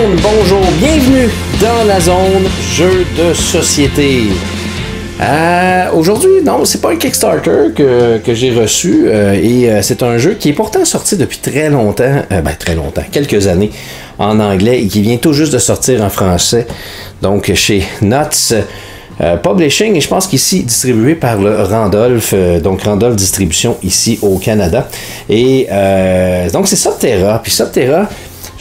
bonjour bienvenue dans la zone jeu de société. Euh, Aujourd'hui, non, c'est pas un Kickstarter que, j'ai reçu euh, et euh, c'est un jeu qui est pourtant sorti depuis très longtemps, ben très longtemps, quelques années en anglais et qui vient tout juste de sortir en français, donc chez Nuts. Publishing et je pense qu'ici distribué par le Randolph, donc Randolph Distribution ici au Canada. Et donc c'est Subterra. Puis Subterra,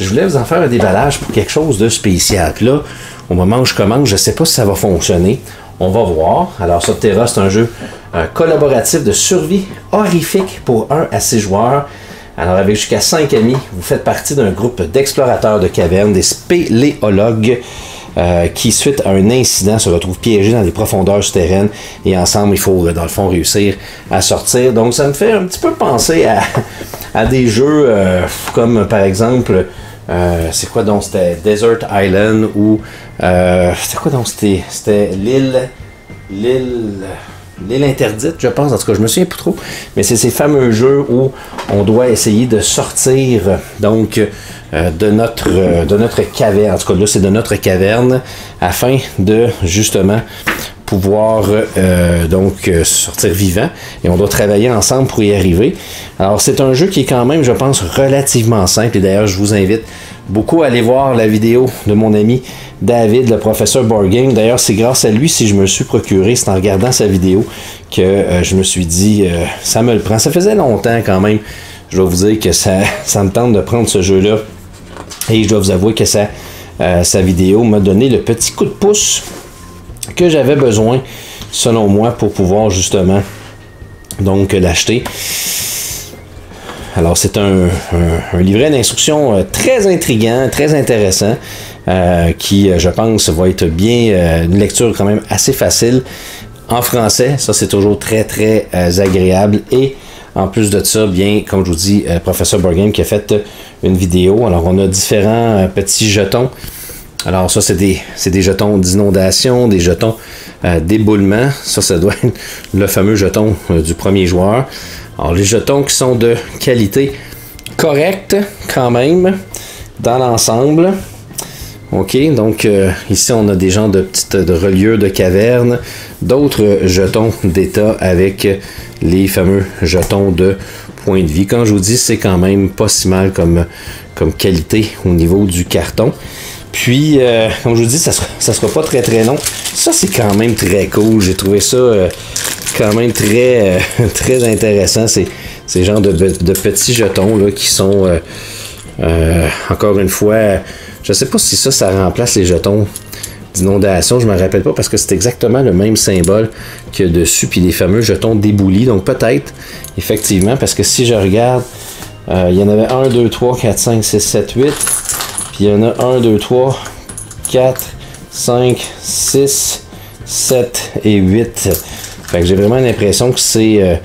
je voulais vous en faire un déballage pour quelque chose de spécial. Là, au moment où je commence, je ne sais pas si ça va fonctionner. On va voir. Alors Subterra, c'est un jeu collaboratif de survie horrifique pour 1 à 6 joueurs. Alors avec jusqu'à 5 amis, vous faites partie d'un groupe d'explorateurs de cavernes, des spéléologues. euh, qui, suite à un incident, se retrouvent piégés dans les profondeurs souterraines et ensemble, il faut, euh, dans le fond, réussir à sortir. Donc, ça me fait un petit peu penser à, à des jeux euh, comme, par exemple, euh, c'est quoi donc? C'était Desert Island ou. Euh, c'était quoi donc? C'était c'était l'île. L'île. L'île interdite, je pense. En tout cas, je me souviens plus trop. Mais c'est ces fameux jeux où on doit essayer de sortir donc euh, de notre de notre caverne. En tout cas, là, c'est de notre caverne afin de justement pouvoir euh, donc euh, sortir vivant et on doit travailler ensemble pour y arriver. Alors c'est un jeu qui est quand même, je pense, relativement simple et d'ailleurs je vous invite beaucoup à aller voir la vidéo de mon ami David, le professeur Board Game. D'ailleurs c'est grâce à lui si je me suis procuré, c'est en regardant sa vidéo que euh, je me suis dit ça me le prend. Ça faisait longtemps quand même, je dois vous dire que ça, ça me tente de prendre ce jeu-là et je dois vous avouer que ça, sa vidéo m'a donné le petit coup de pouce que j'avais besoin, selon moi, pour pouvoir justement donc l'acheter. Alors c'est un, livret d'instructions euh, très intriguant, très intéressant, euh, qui euh, je pense va être bien une lecture quand même assez facile en français. Ça c'est toujours très très agréable et en plus de ça, bien comme je vous dis, professeur Borgame qui a fait une vidéo. Alors on a différents petits jetons. Alors ça, c'est des, des jetons d'inondation, des jetons euh, d'éboulement. Ça, ça doit être le fameux jeton euh, du premier joueur. Alors les jetons qui sont de qualité correcte quand même dans l'ensemble. OK, donc euh, ici on a des gens de petites de de cavernes, d'autres jetons d'état avec les fameux jetons de point de vie. Quand je vous dis, c'est quand même pas si mal comme qualité au niveau du carton. Puis, euh, comme je vous dis, ça sera, ça sera pas très très long. Ça, c'est quand même très cool. J'ai trouvé ça euh, quand même très, euh, très intéressant. C'est ces genres de, petits jetons là, qui sont, encore une fois, je sais pas si ça, ça remplace les jetons d'inondation. Je me rappelle pas parce que c'est exactement le même symbole que dessus. Puis les fameux jetons d'éboulis. Donc, peut-être, effectivement, parce que si je regarde, il y en avait 1, 2, 3, 4, 5, 6, 7, 8. Il y en a 1, 2, 3, 4, 5, 6, 7 et 8. Fait que j'ai vraiment l'impression que c'est euh,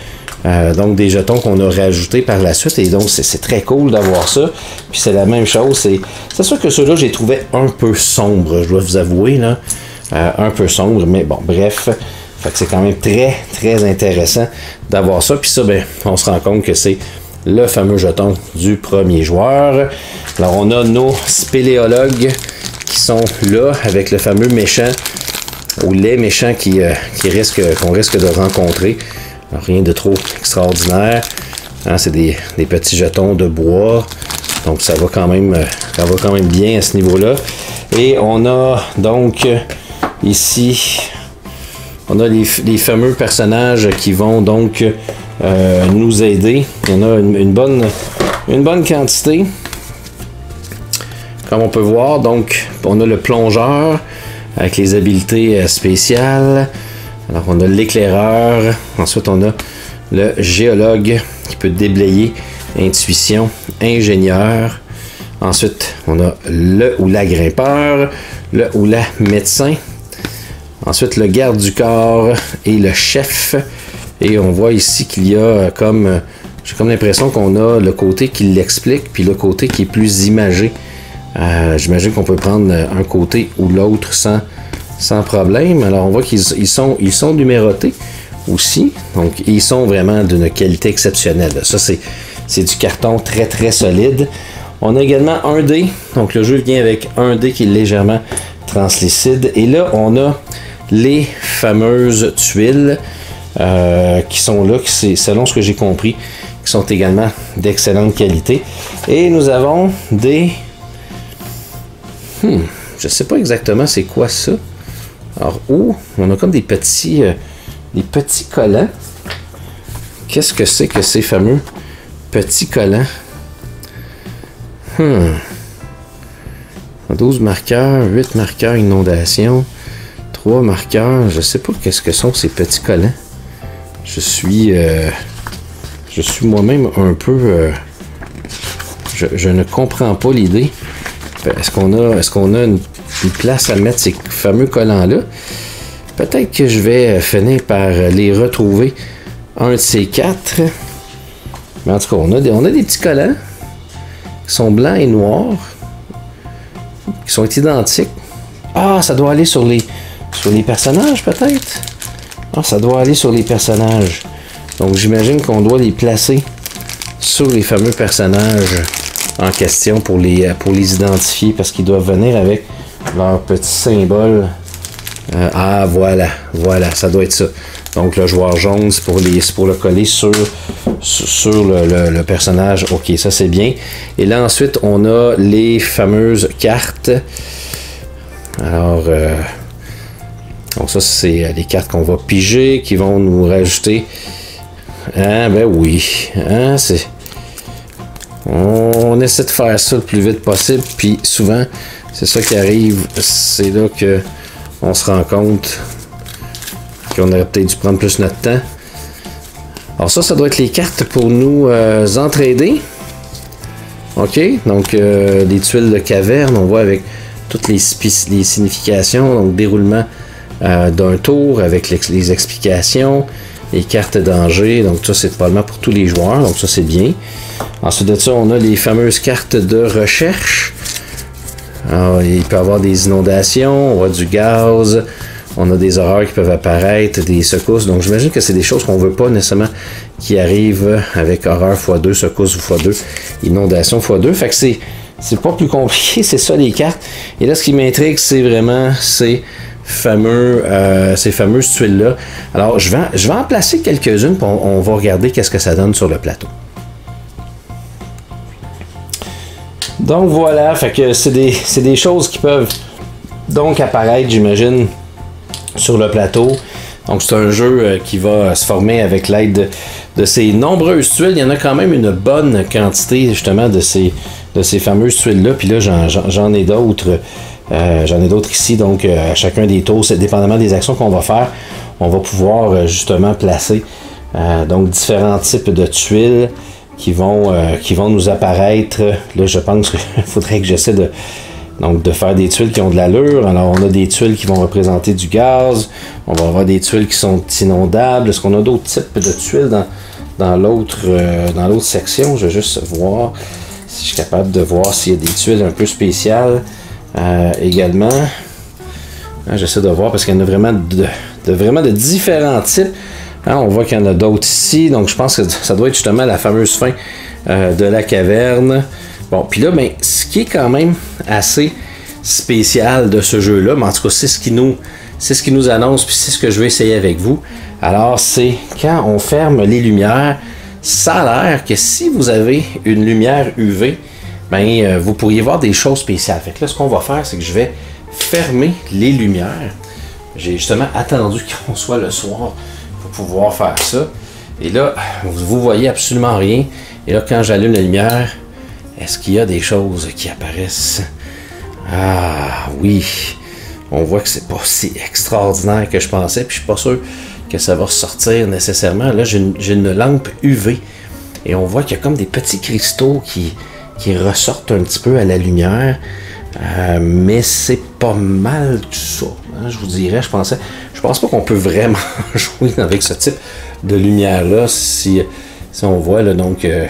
euh, donc des jetons qu'on a rajoutés par la suite. Et donc c'est très cool d'avoir ça. Puis c'est la même chose. C'est c'est sûr que ceux-là, j'ai trouvé un peu sombre, je dois vous avouer. Là. Euh, un peu sombre, mais bon, bref. Fait que c'est quand même très, très intéressant d'avoir ça. Puis ça, ben, on se rend compte que c'est le fameux jeton du premier joueur. Alors, on a nos spéléologues qui sont là avec le fameux méchant ou les méchants qui, euh, risquent, qu'on risque de rencontrer. Alors, rien de trop extraordinaire. Hein, c'est des, petits jetons de bois. Donc ça va quand même, bien à ce niveau-là. Et on a donc ici, on a les fameux personnages qui vont donc euh, nous aider. Il y en a une, bonne, une bonne quantité. Comme on peut voir, donc on a le plongeur avec les habiletés euh, spéciales. Alors on a l'éclaireur. Ensuite on a le géologue qui peut déblayer intuition, ingénieur. Ensuite on a le ou la grimpeur, le ou la médecin. Ensuite le garde du corps et le chef. Et on voit ici qu'il y a comme j'ai comme l'impression qu'on a le côté qui l'explique puis le côté qui est plus imagé. Euh, J'imagine qu'on peut prendre un côté ou l'autre sans, sans problème. Alors on voit qu'ils ils sont, ils sont numérotés aussi. Donc ils sont vraiment d'une qualité exceptionnelle. Ça c'est c'est du carton très très solide. On a également un dé. Donc le jeu vient avec un dé qui est légèrement translucide. Et là, on a les fameuses tuiles euh, qui sont là, selon ce que j'ai compris, qui sont également d'excellente qualité. Et nous avons des... Hmm, je sais pas exactement c'est quoi ça. Alors, oh, on a comme des petits, euh, des petits collants. Qu'est-ce que c'est que ces fameux petits collants? Hmm. 12 marqueurs, 8 marqueurs inondation, 3 marqueurs, je sais pas qu'est-ce que sont ces petits collants. Je suis euh, je suis moi-même un peu euh, je, ne comprends pas l'idée. Est-ce qu'on a est-ce qu'on a une, place à mettre ces fameux collants là? Peut-être que je vais finir par les retrouver un de ces quatre. Mais en tout cas, on a des, on a des petits collants qui sont blancs et noirs, qui sont identiques. Ah, ça doit aller sur les, sur les personnages peut-être? Ah, ça doit aller sur les personnages. Donc j'imagine qu'on doit les placer sur les fameux personnages en question pour les, pour les identifier parce qu'ils doivent venir avec leur petit symbole. Euh, ah voilà, voilà, ça doit être ça. Donc le joueur jaune, c'est pour, pour le coller sur, sur le, personnage. Ok, ça c'est bien. Et là ensuite, on a les fameuses cartes. Alors, euh, donc ça c'est les cartes qu'on va piger, qui vont nous rajouter. Ah ben oui, hein, c'est... On essaie de faire ça le plus vite possible, puis souvent, c'est ça qui arrive, c'est là que on se rend compte on aurait peut-être dû prendre plus notre temps. Alors ça, ça doit être les cartes pour nous euh, entraider. OK, donc euh, des tuiles de caverne, on voit avec toutes les, les significations, donc déroulement euh, d'un tour avec les, explications, les cartes danger, donc ça c'est probablement pour tous les joueurs, donc ça c'est bien. Ensuite de ça, on a les fameuses cartes de recherche. Alors, il peut y avoir des inondations, on voit du gaz, on a des horreurs qui peuvent apparaître, des secousses. Donc j'imagine que c'est des choses qu'on veut pas nécessairement qui arrivent avec horreur x2, secousse x2, inondation x2. Fait que c'est c'est pas plus compliqué, c'est ça les cartes. Et là, ce qui m'intrigue, c'est vraiment ces fameux, euh, ces fameuses tuiles-là. Alors, je vais, je vais en placer quelques-unes, pour on, va regarder qu'est-ce que ça donne sur le plateau. Donc voilà, fait que c'est des, des choses qui peuvent donc apparaître, j'imagine, sur le plateau. Donc c'est un jeu euh, qui va se former avec l'aide de, ces nombreuses tuiles. Il y en a quand même une bonne quantité justement de ces, de ces fameuses tuiles-là. Puis là, j'en ai d'autres. Euh, j'en ai d'autres ici. Donc euh, à chacun des tours, dépendamment des actions qu'on va faire, on va pouvoir justement placer donc différents types de tuiles qui vont, qui vont nous apparaître. Là, je pense qu'il faudrait que j'essaie de de faire des tuiles qui ont de l'allure. Alors, on a des tuiles qui vont représenter du gaz. On va avoir des tuiles qui sont inondables. Est-ce qu'on a d'autres types de tuiles dans, dans l'autre euh, dans l'autre section? Je vais juste voir si je suis capable de voir s'il y a des tuiles un peu spéciales euh, également. Hein, j'essaie de voir parce qu'il y en a vraiment de, vraiment de différents types. Hein, on voit qu'il y en a d'autres ici. Donc, je pense que ça doit être justement la fameuse fin euh, de la caverne. Bon, puis là, ben, ce qui est quand même assez spécial de ce jeu-là, mais en tout cas, c'est ce qui nous, c'est ce qui nous annonce, puis c'est ce que je vais essayer avec vous. Alors, c'est quand on ferme les lumières, ça a l'air que si vous avez une lumière UV, ben, euh, vous pourriez voir des choses spéciales. Fait que là, ce qu'on va faire, c'est que je vais fermer les lumières. J'ai justement attendu qu'on soit le soir pour pouvoir faire ça. Et là, vous voyez absolument rien. Et là, quand j'allume la lumière, est-ce qu'il y a des choses qui apparaissent? Ah oui, on voit que c'est pas si extraordinaire que je pensais, puis je suis pas sûr que ça va ressortir nécessairement. Là, j'ai une, lampe UV et on voit qu'il y a comme des petits cristaux qui, qui ressortent un petit peu à la lumière. Euh, mais c'est pas mal tout ça. Hein, je vous dirais, je pensais. Je pense pas qu'on peut vraiment jouer avec ce type de lumière-là si, si on voit donc euh,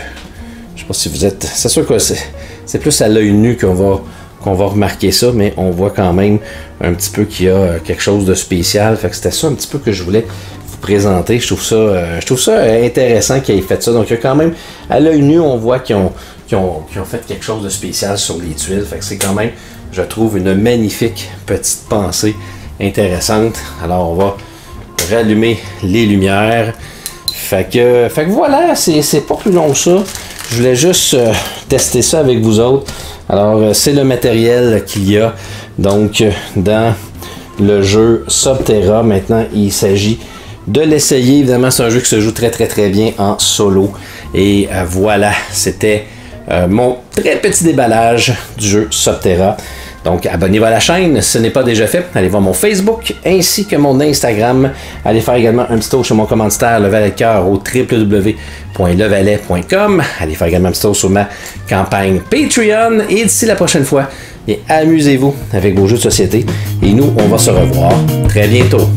sais pas si vous êtes. C'est sûr que c'est plus à l'œil nu qu'on va, qu'on va remarquer ça, mais on voit quand même un petit peu qu'il y a quelque chose de spécial. Fait que c'était ça un petit peu que je voulais vous présenter. Je trouve ça, euh, je trouve ça intéressant qu'il ait fait ça. Donc, il y a quand même, à l'œil nu, on voit qu'ils ont, qu'ils ont, qu'ils ont fait quelque chose de spécial sur les tuiles. Fait que c'est quand même, je trouve, une magnifique petite pensée intéressante. Alors, on va rallumer les lumières. Fait que, fait que voilà, c'est pas plus long que ça. Je voulais juste euh, tester ça avec vous autres. Alors, euh, c'est le matériel qu'il y a. Donc, euh, dans le jeu Subterra, maintenant, il s'agit de l'essayer. Évidemment, c'est un jeu qui se joue très, très, très bien en solo. Et voilà, c'était mon très petit déballage du jeu Subterra. Donc, abonnez-vous à la chaîne si ce n'est pas déjà fait. Allez voir mon Facebook ainsi que mon Instagram. Allez faire également un petit tour sur mon commanditaire Le Valet Cœur au www.levalet.com. Allez faire également un petit tour sur ma campagne Patreon. Et d'ici la prochaine fois, amusez-vous avec vos jeux de société. Et nous, on va se revoir très bientôt.